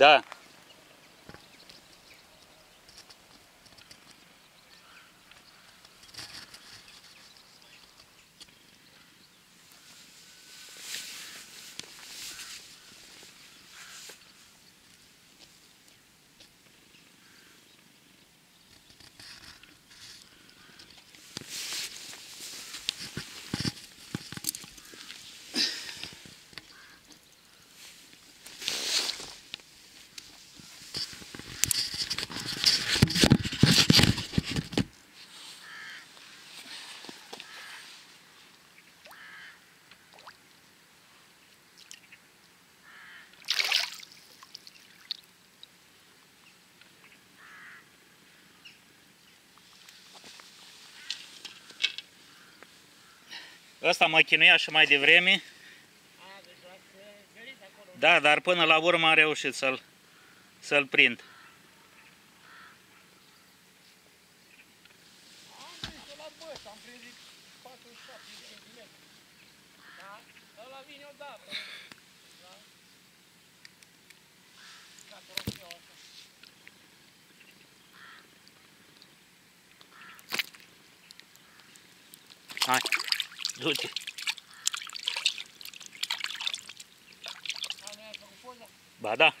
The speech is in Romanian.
Da. Ăsta mă chinuia și mai devreme. A, deci l-ați gărit acolo. Da, dar până la urmă am reușit să-l să-l prind. Am prins-o la băș, am prins 47 de centimetri. Da? Ăla vine odată. Da? Dacă rog eu așa. Hai, 넣을게. 맞아.